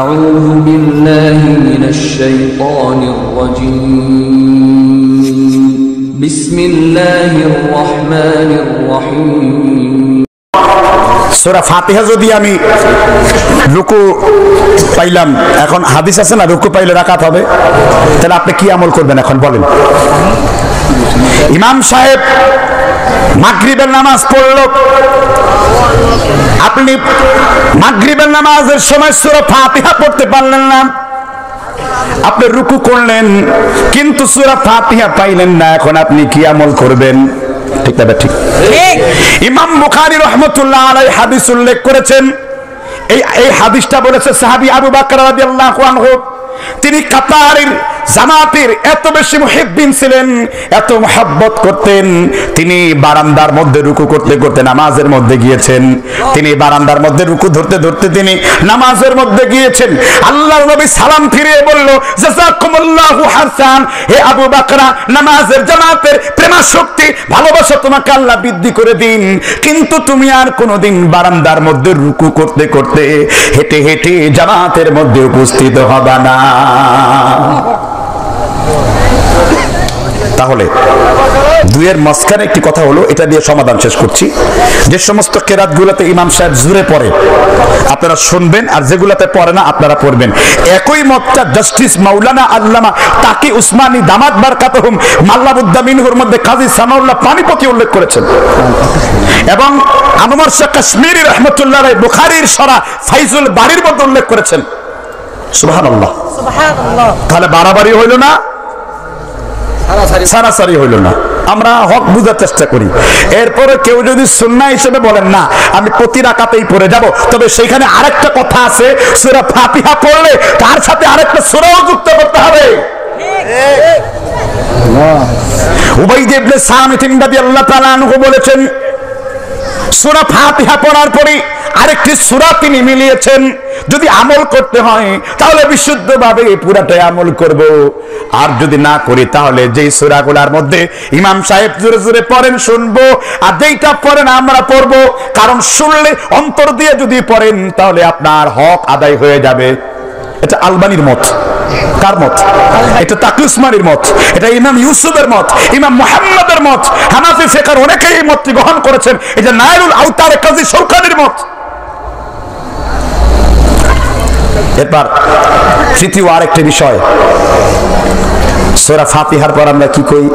أعوذ بالله من الشيطان الرجيم بسم الله الرحمن الرحيم সোরা ফাতিহা যদি আমি রুকু পাইলাম এখন হাদিস আছে না রুকু পাইলে রাকাত হবে তাহলে আপনি কি আমল করবেন এখন বলেন ইমাম সাহেব মাগরিবের নামাজ পড়ল। আপনি মাগরিবের নামাজের সময় সুরা ফাতিহা পড়তে পারলেন না। আপনি রুকু করলেন কিন্তু সুরা ফাতিহা পাইলেন না। এখন আপনি কি আমল করবেন? ঠিক তবে ঠিক। ইমাম বুখারী রহমতুল্লাহ আলাই হাদিস উল্লেখ করেছেন এই এই হাদিসটা বলেছে সাহাবী আবু বকর রাদিয়াল্লাহু আনহু তিনি কাতারের জামাতের এত বেশি মুহিব্বিন ছিলেন, এত মহব্বত করতেন। তিনি বারান্দার মধ্যে রুকু করতে করতে নামাজের মধ্যে গিয়েছেন। তিনি বারান্দার মধ্যে রুকু ধরতে ধরতে তিনি নামাজের মধ্যে গিয়েছেন। আল্লাহর নবী সালাম ফিরিয়ে বলল, জাযাকুমুল্লাহু হাসান। হে আবু বকরা, নামাজের জামাতের প্রেমা শক্তি, ভালোবাসা তোমাকে আল্লাহ বৃদ্ধি করে দিন। কিন্তু তুমি আর কোনোদিন বারান্দার মধ্যে রুকু করতে করতে হেঁটে হেঁটে জামাতের মধ্যে উপস্থিত হবে না। তাহলে দুইয়ের মাঝখানে একটি কথা হলো এটা দিয়ে সমাধান শেষ করছি। যে সমস্ত কেরাত গুলাতে ইমাম সাহেব জুড়ে পড়ে আপনারা শুনবেন আর যেগুলাতে পড়ে না আপনারা পড়বেন। একই মতটা জাস্টিস মাওলানা আল্লামা তাকি উসমানী দামাত বারকাতহুম মাল্লাবুদ্দামিনহুর মধ্যে কাজী সানাউল্লাহ পানিপতি উল্লেখ করেছেন। এবং আনোয়ার শাহ কাশ্মীরি রহমতুল্লাহ রায় বুখারীর সরা ফাইজুল বাড়ির মধ্যে উল্লেখ করেছেন। সুবহানাল্লাহ। তাহলে বাড়াবাড়ি হইল না। সারাসারি। হইল না। আমরা হক বুঝার চেষ্টা করি। এরপরে কেউ যদি সুন্না হিসেবে বলেন, না, আমি প্রতি রাকাতেই পড়ে যাব। তবে সেখানে আরেকটা কথা আছে, সুরা ফাতিহা পড়লে তার সাথে আরেকটা সুরাও যুক্ত করতে হবে। উবাইদ ইবনে সামিত রাদিয়াল্লাহু তাআলা আনহু বলেছেন, সূরা ফাতিহা পড়ার পরে আরেকটি সূরা তিনি মিলিয়েছেন যদি আমল করতে হয়, তাহলে বিশুদ্ধভাবে পুরাটাই আমল করব। আর যদি না করি, তাহলে যেই সূরাগুলোর মধ্যে ইমাম সাহেব জোরে জোরে পড়েন, শুনব। আর যেইটা পড়েন, আমরা পড়ব। কারণ শুনলে অন্তর দিয়ে যদি পড়েন, তাহলে আপনার হক আদায় হয়ে যাবে। এটা আলবানির মত। কার মত? এটা তাকি উসমানির মত। এটা ইমাম ইউসুফের মত। ইমাম মুহাম্মাদের মত। হানাফি ফেকার অনেকেই এই মতটি গ্রহণ করেছেন। এটা নায়রুল আউতার কাজী সরকারের মত। এরপর তৃতীয় আরেকটি বিষয়। সোরা ফাতিহার পর আমরা কি কই?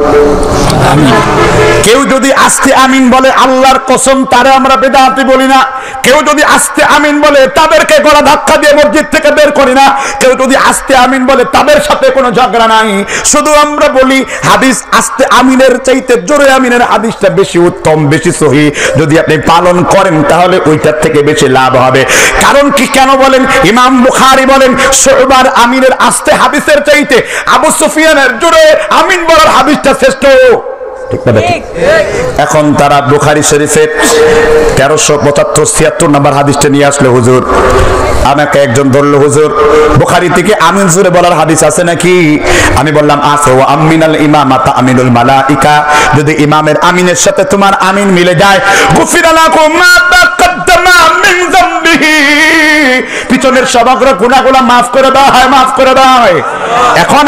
কেউ যদি আস্তে আমিন বলে আল্লাহর কসম তারে আমরা বেদাতি বলি না। কেউ যদি আস্তে আমিন বলে তাদেরকে গলা ধাক্কা দিয়ে মসজিদ থেকে বের করি না। কেউ যদি আস্তে আমিন বলে তাদের সাথে কোনো ঝগড়া নাই। শুধু আমরা বলি হাদিস আস্তে আমিনের চাইতে জোরে আমিনের হাদিসটা বেশি উত্তম বেশি সহি। যদি আপনি পালন করেন তাহলে ওইটার থেকে বেশি লাভ হবে। কারণ কি কেন বলেন? ইমাম বুখারি বলেন শোবার আমিনের আস্তে হাদিসের চাইতে আবু সুফিয়ানের জোরে আমিন বলার হাদিসটা শ্রেষ্ঠ? এখন তারা বুখারি শরীফের তেরোশো পঁচাত্তর ছিয়াত্তর নাম্বার হাদিসটা নিয়ে আসলো হুজুর। আমাকে একজন ধরলো হুজুর বুখারি থেকে আমিন জুরে বলার হাদিস আছে নাকি? আমি বললাম আছে। ও আমিনাল ইমামাতা আমিনুল মালাইকা। যদি ইমামের আমিনের সাথে তোমার আমিন মিলে যায় গুফিরালাকুম মা পিছনের সমগ্র গুনাহগুলো মাফ করে দেওয়া হয়, মাফ করে দেওয়া হয় এখন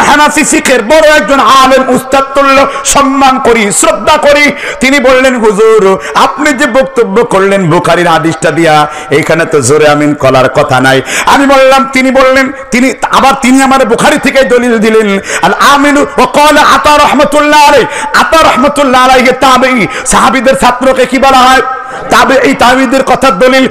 ফিকের বড় একজন আলেম উস্তাদ তুল্য সম্মান করি, শ্রদ্ধা করি। তিনি বললেন, হুজুর, আপনি যে বক্তব্য করলেন বুখারীর হাদিসটা দিয়া, এখানে তো জোরে আমিন কলার কথা নাই। আমি বললাম, তিনি বললেন, তিনি, আবার তিনি আমার বুখারি থেকে দলিল দিলেন, আল আমিনু ও ক্বালা আতা রাহমাতুল্লাহ আতা রাহমাতুল্লাহ তাবেঈ, সাহাবীদের ছাত্রকে কি বলা হয়? তাবে এই তাবিদের কথা দলিল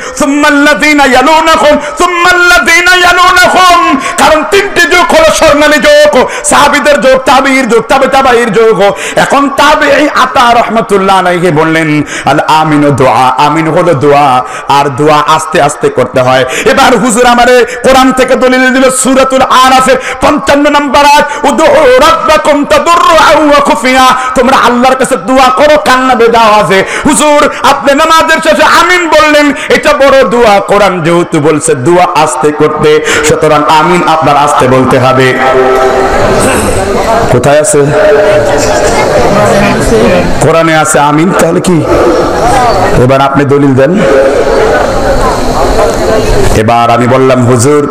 কারণ তিনটি যুগ হলো স্বর্ণালী যুগ, সাহাবীদের যুগ তাবির যুগ, তাবে তাবাইর যুগ। এখন তাবেঈ আতা রাহমাতুল্লাহ আলাইহি বললেন, আল আমিনু দোয়া আমিন হলো দোয়া আর দোয়া আস্তে আস্তে করতে হয়। এবার হুজুর আমারে কোরআন থেকে দলিল দিল, সূরাতুল আরাফের 55 নম্বর আয়াত, উদউ রাব্বাকুম তাদররুআ ওয়া খুফিয়া। তোমরা আল্লাহর কাছে দোয়া করো, কান্না বেদা আছে। হুজুর, আপনি নামাজের শেষে আমিন বললেন, এটা বড় দোয়া। কোরআন যেহেতু বলছে, দোয়া আস্তে করতে, সুতরাং আমিন আপনার আস্তে বলতে হবে। কোথায় আছে? কোরআনে আছে আমিন, তাহলে কি? এবার আপনি দলিল দেন। এবার আমি বললাম, হুজুর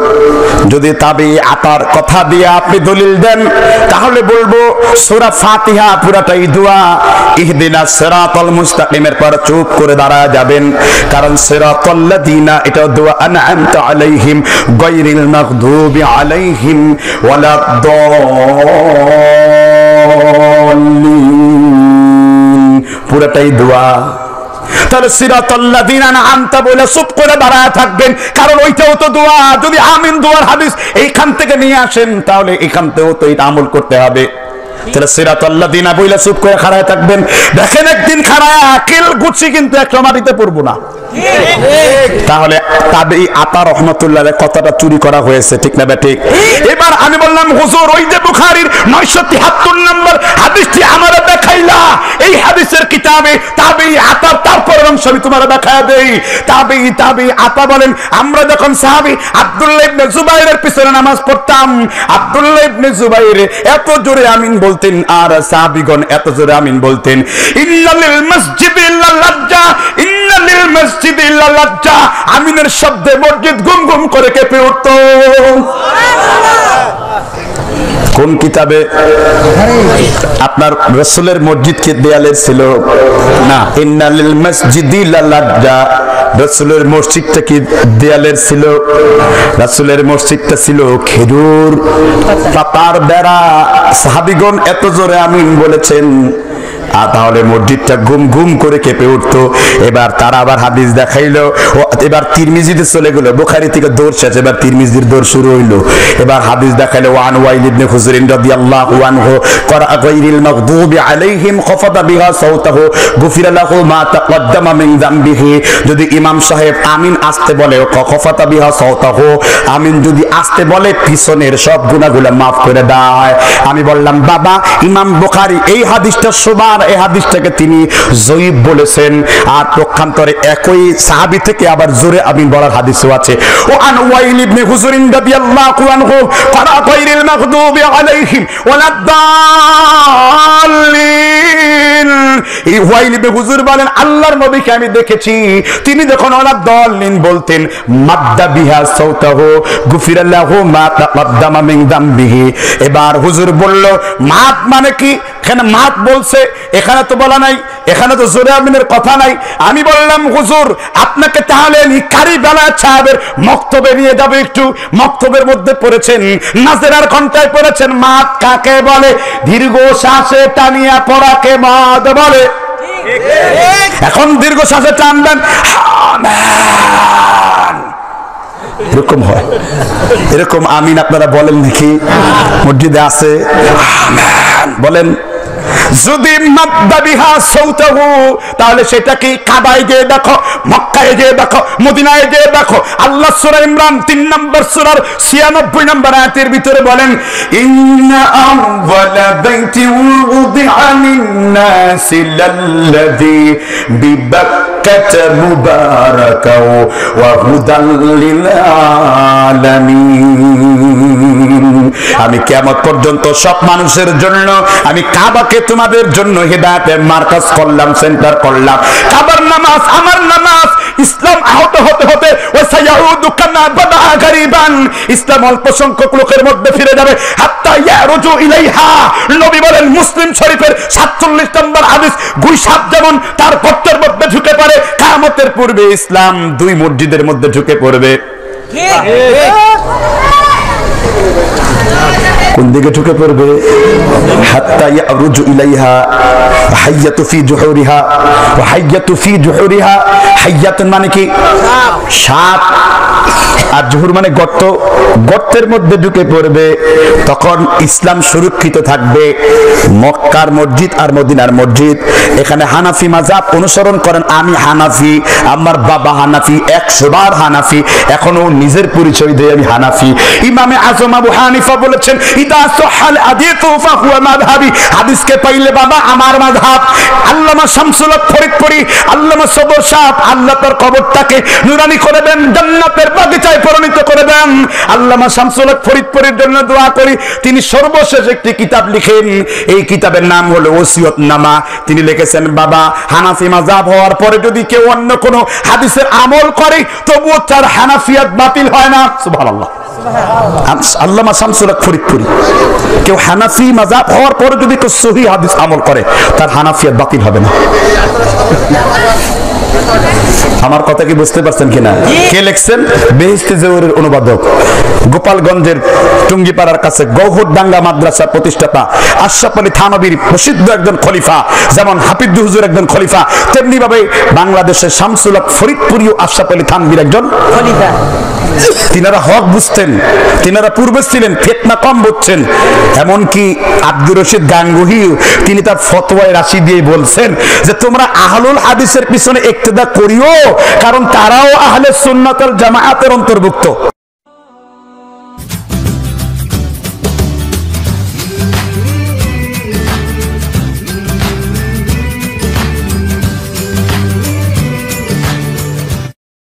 যদি তাবি আতার কথা দিয়ে আপনি দলিল দেন, তাহলে বলব সূরা ফাতিহা পুরাটাই দোয়া। ইহদিনা সিরাতাল মুস্তাকিমের পর চুপ করে দাঁড়া যাবেন, কারণ সিরাতাল লাযিনা, এটা দোয়া, আনআমতা আলাইহিম গায়রিল মাগদুবি আলাইহিম ওয়ালাদ পুরাটাই দোয়া। তাহলে সিরাতাল্লাযিনা আনতা বলে চুপ করে দাঁড়ায় থাকবেন। কারণ ওইটাও তো দোয়া। যদি আমিন দোয়ার হাদিস এইখান থেকে নিয়ে আসেন, তাহলে এখান থেকেও তো এটা আমল করতে হবে। দেখেন একদিন খাড়া আকিল গুছি কিন্তু একটা মাটিতে পড়ব না। তাহলে তাবে আতা রহমতুল্লাহ কথাটা চুরি করা হয়েছে, ঠিক না ঠিক? এবার আমি বললাম, হুজুর, ওই যে বুখারীর 973 নম্বর হাদিসটি আমারে দেখাইলা। এই হাদিসের কিতাবে তাবে আতা তারপর অংশ আমি তোমার দেখায় দেই। তাবে তাবে আতা বলেন, আমরা যখন সাহাবী আব্দুল্লাহ ইবনে জুবাইরের পিছনে নামাজ পড়তাম, আব্দুল্লাহ ইবনে জুবাইর এত জোরে আমিন বলতেন, আর সাহাবীগণ এত জোরে আমিন বলতেন, ইন্নালিল মসজিদি ইল্লা লাজ্জা ইন্নালিল ইল্লা লাজ্জা, আমিনের শব্দে মসজিদ গুম গুম করে কেঁপে উঠতো। কোন কিতাবে আপনার রসুলের মসজিদ কি দেয়ালের ছিল? না। ইন্নালিল মসজিদি লাল্লাজ্জা রসুলের মসজিদটা কি দেয়ালের ছিল? রসুলের মসজিদটা ছিল খেজুর। পাতার বেড়া। সাহাবিগণ এত জোরে আমিন বলেছেন আর তাহলে মসজিদটা গুম গুম করে কেঁপে উঠতো। এবার তারা আবার হাদিস দেখাইলো। এবার তিরমিজিতে চলে গেল। বুখারি থেকে দৌড় শেষ, এবার তিরমিজির দৌড় শুরু হইল। এবার হাদিস দেখাইলো ওয়ান ওয়াইল ইবনে হুজুরিন রাদিয়াল্লাহু আনহু, করা গায়রিল মাগদুবি আলাইহিম খাফাদা বিহা সাউতাহু, গুফিরা লাহু মা তাকদ্দামা মিন যামবিহি। যদি ইমাম সাহেব আমিন আসতে বলে খাফাদা বিহা সাউতাহু, আমিন যদি আসতে বলে, পিছনের সব গুনাহগুলো মাফ করে দেয়। আমি বললাম, বাবা, ইমাম বুখারী এই হাদিসটা সবার এই হাদিসটাকে তিনি জয়ীব বলেছেন। আর পক্ষান্তরে একই সাহাবী থেকে আবার জোরে আমিন বলার হাদিসও আছে। ও আন ওয়াইল ইবনে হুজুরিন রাদিয়াল্লাহু আনহু ক্বারা গায়রিল মাগদুবি আলাইহিম ওয়ালাদ-দাল্লিন। এই ওয়াইল ইবনে হুজুর বলেন, আল্লাহর নবীকে আমি দেখেছি। তিনি যখন ওয়ালাদ-দাল্লিন বলতেন, মাদ্দা বিহা সাউতাহু গুফিরাল্লাহু মা তাকদ্দামা মিন যামবিহি এবার হুজুর বলল মাত মানে কি? এখানে মাত বলছে, এখানে তো বলা নাই, এখানে তো জোরে আমিনের কথা নাই। আমি বললাম, হুজুর, আপনাকে তাহলে কারি বেলা সাহেবের মক্তবে নিয়ে যাবে একটু। মক্তবের মধ্যে পড়েছেন, নাজেরার ঘন্টায় পড়েছেন, মাত কাকে বলে? দীর্ঘ শ্বাসে টানিয়া পড়াকে মাদ বলে। এখন দীর্ঘ শ্বাসে টানবেন এরকম হয়। এরকম আমিন আপনারা বলেন নাকি? মসজিদে আছে বলেন। যদি মাদ্দা বিহা সৌতাহু, তাহলে সেটা কি কাবায় গিয়ে দেখো, মক্কায় গিয়ে দেখো, মদিনায় গিয়ে দেখো? আল্লাহ সূরা ইমরান 3 নম্বর সূরার 96 নম্বর আয়াতের ভিতরে বলেন, ইন্না বাইতি লাল্লাযী মুবারাকাও ওয়া হুদাল লিল-আলামিন আমি কিয়ামত পর্যন্ত সব মানুষের জন্য, আমি কাবাকে তোমাদের জন্য হেদায়েতের মার্কাজ করলাম সেন্টার করলাম। কাবার নামাজ, আমার নামাজ, ইসলাম আহত হতে হতে ইসলাম অল্প সংখ্যক লোকের মধ্যে ফিরে যাবে। হাত্তা ইয়ারুজু ইলাইহা। নবী বলেন, মুসলিম শরীফের 47 নম্বর হাদিস যেমন তার পত্রের মধ্যে ঢুকে পড়ে, কিয়ামতের পূর্বে ইসলাম দুই মসজিদের মধ্যে ঢুকে পড়বে। কোন দিকে মানে মানে ঢুকে পড়বে। তখন ইসলাম সুরক্ষিত থাকবে। মক্কার মসজিদ আর মদিনার মসজিদ। এখানে হানাফি মাজাব অনুসরণ করেন। আমি হানাফি, আমার বাবা হানাফি, একশো বার হানাফি। এখনও নিজের পরিচয় দিয়ে আমি হানাফি। ইমামে আজম আবু হানিফা বলেছেন তিনি সর্বশেষ একটি কিতাব লিখেন। এই কিতাবের নাম হলো ওসিয়ত নামা। তিনি লিখেছেন, বাবা, হানাফি মাযহাব হওয়ার পরে যদি কেউ অন্য কোনো হাদিসের আমল করে, তবুও তার হানাফিয়াত বাতিল হয় না। আল্লামা শামসুল ফরিদপুরি। কেউ হানাফি মাজাব হওয়ার পরে যদি কেউ সহি হাদিস আমল করে, তার হানাফিয়া বাতিল হবে না। আমার কথা কি বুঝতে পারছেন কিনা? কে লিখছেন? বেহেস্তে জহুরের অনুবাদক। গোপালগঞ্জের টুঙ্গিপাড়ার কাছে গৌহর ডাঙ্গা মাদ্রাসার প্রতিষ্ঠাতা আশরাফ আলী থানবীর প্রসিদ্ধ একজন খলিফা যেমন হাফিজ হুজুর একজন খলিফা তেমনি ভাবে বাংলাদেশের শামসুল হক ফরিদপুরি আশরাফ আলী থানবীর একজন খলিফা। তিনারা হক বুঝতেন তিনারা পূর্বে ছিলেন ফেতনা কম বুঝছেন এমনকি আব্দুর রশিদ গাঙ্গুহি তিনি তার ফতোয়ায় রাশি দিয়ে বলছেন যে তোমরা আহলুল হাদিসের পিছনে ইক্তেদা করিও কারণ তারাও আহলে সুন্নাতের জামায়াতের অন্তর্ভুক্ত।